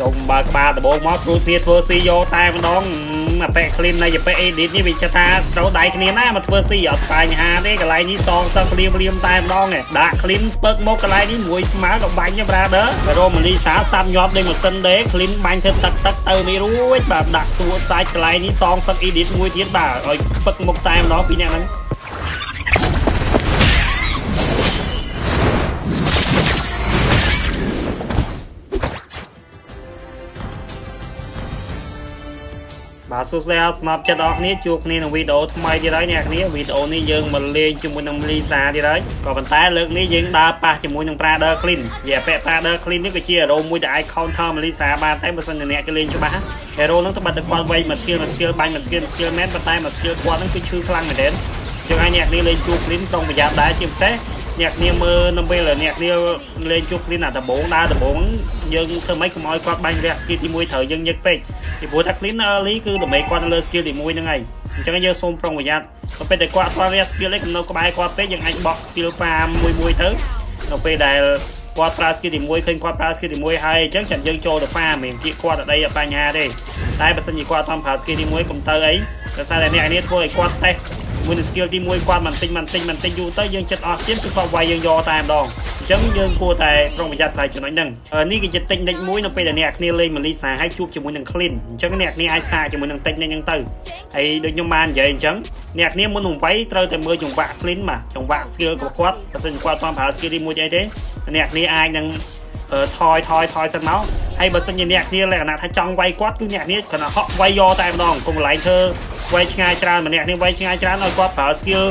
ចុងបើក្បាលដបងមកគ្រូគ្នាធ្វើស៊ីយកតែម្ដងអាប៉ែគ្លីននៃអាប៉ែអេឌីតនេះវាចិត្តថាត្រូវដៃគ្នាណាមកធ្វើស៊ីអត់បញ្ហាទេកន្លែងនេះសងសឹកព្រាមព្រាមតែម្ដងឯងដាក់គ្លីនស្ពឹកមកកន្លែងនេះមួយស្មើក៏បាញ់ទេ brother រមលីសាសាប់ញាប់ដូចម៉ាស៊ីនទេគ្លីនបាញ់ធ្វើទឹកទឹកទៅមិនរួចបាទដាក់ទួសាច់កន្លែងនេះសងសឹកអេឌីតមួយទៀតបាទឲ្យស្ពឹកមុខតែម្ដងពីអ្នកហ្នឹង បាទសួស្តីអរស្នប់ចិត្តអរគ្នាជួបគ្នាក្នុងវីដេអូថ្មីទៀតហើយអ្នកគ្នាវីដេអូនេះយើងមកលេងជាមួយនឹងលីសាទៀតហើយក៏ប៉ុន្តែលើកនេះយើងដើរប៉ះជាមួយនឹង Prader Clean និយាយពាក្យ Prader Clean នេះគឺជា hero មួយដែលអាច counter លីសាបានតែបើសិនជាអ្នកគេលេងច្បាស់ hero ហ្នឹងត្បិតតែគាត់វៃមួយ skill មួយ skill បាញ់មួយ skill skill មែនប៉ុន្តែមួយ skill គាត់ហ្នឹងគឺឈឺខ្លាំងមែនទែនចឹងហើយអ្នកនេះលេងជួប Clean ប្រុងប្រយ័ត្នដែរជាពិសេស អ្នកគ្នាមើលនៅពេលអ្នកគ្នាលេងជួបគ្លីនអាដបងដើរដបងយើងធ្វើម៉េចកុំឲ្យគាត់បាញ់រះ skill ទី1ត្រូវយើងញឹកពេកពីព្រោះថា clean early គឺដើម្បីគាត់នៅលើ skill ទី1ហ្នឹងហើយអញ្ចឹងយើងសូមប្រុងប្រយ័ត្នទៅពេលតែគាត់គាត់រះ skill ឯងនៅក្បែរគាត់ពេកយើងអាចបក skill farm មួយមួយទៅនៅពេលដែលគាត់ប្រើ skill ទី1ឃើញគាត់ប្រើ skill ទី1ហើយអញ្ចឹងចាំយើងចូលទៅ farm មិនគៀកគាត់អត់អីបញ្ហាទេតែបើសិនជាគាត់អត់ប្រើ skill ទី1កុំទៅអីដោយសារតែអ្នកនេះធ្វើឲ្យគាត់តេស្ត មួយនឹង skill ទី1គាត់បន្តិចបន្តិចបន្តិចយូរទៅយើងចិត្តអស់ទៀតគឺគាត់វាយយើងយកតែម្ដងអញ្ចឹងយើងគួរតែប្រុងប្រយ័ត្នផ្នែកចំណុចហ្នឹងនេះគឺជាតិចនិចមួយនៅពេលដែលអ្នកគ្នាលេងម៉ាលីសាហើយជួបជាមួយនឹង clean អញ្ចឹងអ្នកគ្នាអាចសាជាមួយនឹងតិចនិចហ្នឹងទៅហើយដូចខ្ញុំបាននិយាយអញ្ចឹងអ្នកគ្នាមុននឹងវាយត្រូវតែមើលចង្វាក់ clean បាទចង្វាក់ skill របស់គាត់បើសិនគាត់តាមប្រើ skill ទី1អីទេអ្នកគ្នាអាចនឹងថយថយថយសិនមកហើយបើសិនជាអ្នកគ្នាលក្ខណៈថាចង់វាយគាត់គឺអ្នកគ្នាគ្រាន់តែហក់វាយយកតែម្ដងកុំកន្លែងធ្វើ វាយឆ្ងាយច្រើនម្នាក់នេះវាយឆ្ងាយច្រើនឲ្យគាត់ប្រើ skill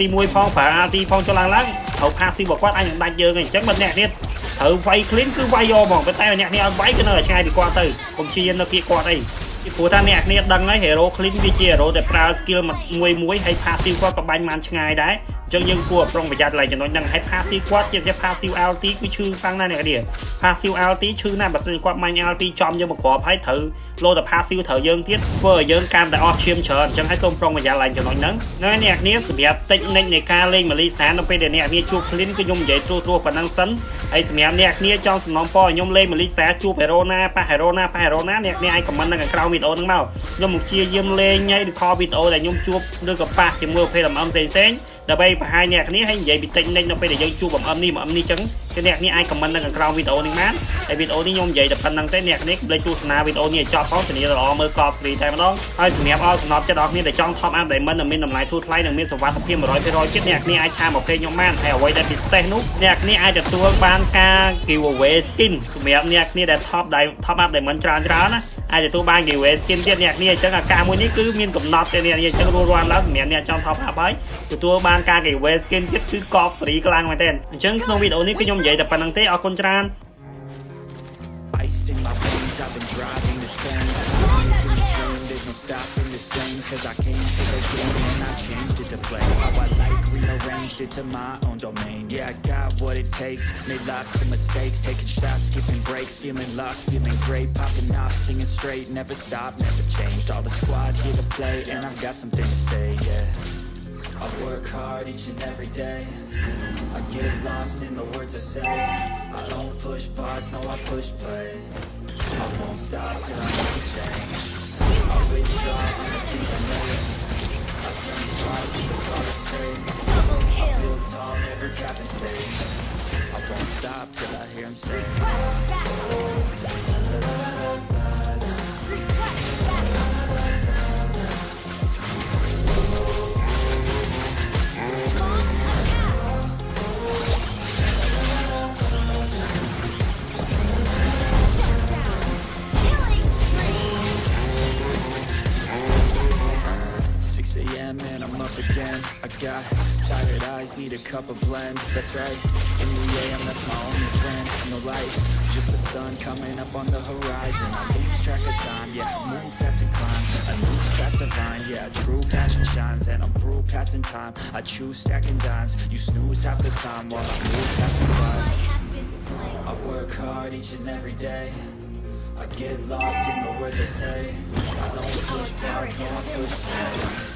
ទី1ផងប្រើ RT ផងចុះឡើងឡើងត្រូវ passive របស់គាត់អាចនឹងដាច់យើងអញ្ចឹងបើអ្នកនេះត្រូវវាយ clean គឺវាយយកហ្មងប៉ុន្តែអ្នកនេះឲ្យវាយគឺនៅឆ្ងាយពីគាត់ទៅកុំព្យាយាមនៅគៀកគាត់អីពីព្រោះថាអ្នកគ្នាដឹងហើយ hero clean វាជា hero ដែលប្រើ skill មួយមួយហើយ passive គាត់ក៏បាញ់បានឆ្ងាយដែរ អញ្ចឹងយើងគួរប្រុងប្រយ័ត្នឡើយចំណុចហ្នឹងហើយ passive គាត់ជាជា passive LT គឺឈឺខ្លាំងណាស់អ្នកនាង passive LT ឈឺណាស់បើសិនគាត់មាញ់ LT ចំយើងមកគ្រាប់ហើយត្រូវលោតែ passive ត្រូវយើងទៀតធ្វើឲ្យយើងកាន់តែអស់ឈាមច្រើនអញ្ចឹងហើយសូមប្រុងប្រយ័ត្នឡើយចំណុចហ្នឹងនៅអ្នកនាងសម្រាប់ technique នៃការលេង Mali Stan នៅពេលដែលអ្នកនាងជួប clean គឺខ្ញុំនិយាយត្រួសត្រាសប៉ុណ្ណឹងសិនហើយសម្រាប់អ្នកនាងចង់សំណងពរឲ្យខ្ញុំលេង Mali Stan ជួប hero ណាប៉ះ hero ណាប៉ះ hero ណាអ្នកនាងអាច comment នៅខាងក្រោមវីដេអូហ្នឹងមកខ្ញុំនឹងព្យាយាមលេងហើយ record វីដេអូដែលខ្ញុំជួបឬក៏ប៉ះជាមួយប្រភេទអំអំផ្សេងផ្សេង ដើម្បីបង្ហាញអ្នកគ្នាហើយនិយាយពីតិចនិចនៅពេលដែលយើងជួបបំអឹមនេះបំអឹមនេះចឹង គឺអ្នកគ្នាអាចខមមិននៅខាងក្រោមវីដេអូនេះបានហើយវីដេអូនេះខ្ញុំនិយាយតែប៉ុណ្្នឹងទេអ្នកគ្នាកុំភ្លេចទស្សនាវីដេអូនេះឲ្យចប់ផងធានាល្អមើលកប់ស្រីតែម្ដងហើយសម្រាប់អស់សំណប់ចិត្តអស់គ្នាដែលចង់ top up diamond និងមានតម្លៃធូរថ្លៃនិងមានសុវត្ថិភាព100%ទៀតអ្នកគ្នាអាចឆាមកពេកខ្ញុំបានហើយអ្វីដែលពិសេសនោះអ្នកគ្នាអាចទទួលបានការ giveaway skin សម្រាប់អ្នកគ្នាដែល top top up diamond ច្រើនច្រើនណាអាចទទួលបាន giveaway skin ទៀតអ្នកគ្នាអញ្ចឹងអាការមួយនេះគឺមានកំណត់ទេអ្នកគ្នាអញ្ចឹងរួចរាល់ឡើងសម្រាប់អ្នកចង់ top up ហើយទទួលបានការ giveaway skin ទៀតគឺកប់សេរីខ្លាំងមែនទែនអញ្ចឹងក្នុងវីដេអូនេះគឺខ្ញុំនិយាយតែប៉ុណ្្នឹងទេអរគុណច្រើន Ice in my veins, I've been driving this thing There's no stopping this flame Cause I came to the game and I changed it to play How I like, rearranged it to my own domain Yeah, I got what it takes, made lots of mistakes Taking shots, skipping breaks, feeling lost, feeling great Popping off, singing straight, never stopped, never changed All the squad here to play and I've got something to say, yeah I work hard each and every day. I get lost in the words I say. I don't push pause, no I push play. I won't stop till I make a change. I withdraw on the things I made I turn flaws into flawless traits I build tall, never cap and stay I won't stop till I hear him say got tired eyes, need a cup of blend. That's right, in the AM, that's my only friend. No light, just the sun coming up on the horizon. I lose track of time, yeah, I move fast and climb. I lose fast divine, yeah, true passion shines. And I'm through passing time, I choose stacking dimes. You snooze half the time while I move past the climb. I work hard each and every day. I get lost in the words I say. I don't push pause, no I push play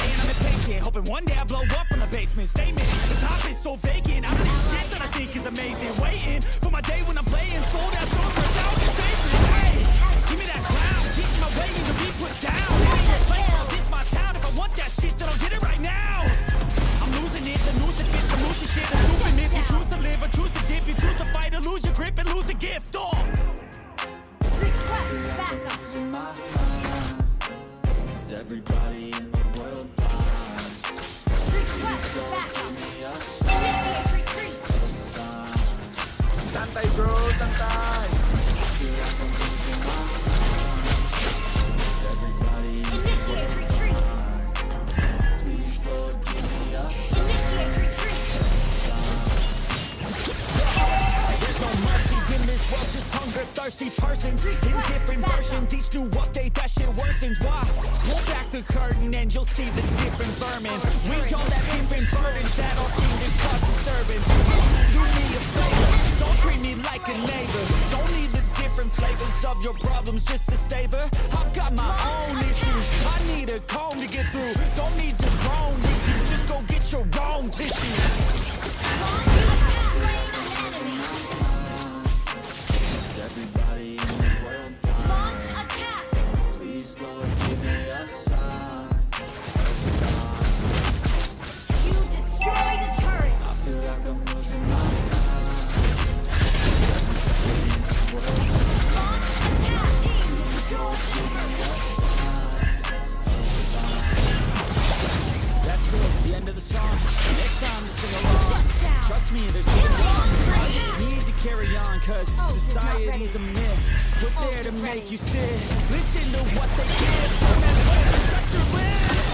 day and I'm impatient. Hoping one day I blow up from the basement. Statement. The top is so vacant. I'm this shit that I think is amazing. Waiting for my day when I'm playing. Sold out shows for a thousand faces. Hey, give me that crown. Teach my way to be put down. Play for this my town. If I want that shit, then I'll get it right now. I'm losing it. The noose it fits. The losing shit. The stupid myth. You choose to live or choose to dip. You choose to fight or lose your grip and lose a gift. Oh. Request backup. losing my mind Is everybody in the? Bro, Initiate retreat. Please, Initiate retreat. There's no in this world, just hunger thirsty persons in different versions. Each new update, the curtain and you'll see the different vermin. We all have different burdens that all seem to cause disturbance. Do me a favor, don't treat me like a neighbor. Don't need the different flavors of your problems just to savor. I've got my own issues. I need a comb to get through. Don't need to groan with you. Just go get your own tissue. Everybody Trust me, there's no. Need to carry on, cause society's a myth. Put there to make you sit. Listen to what they give. Don't ask questions, your lips.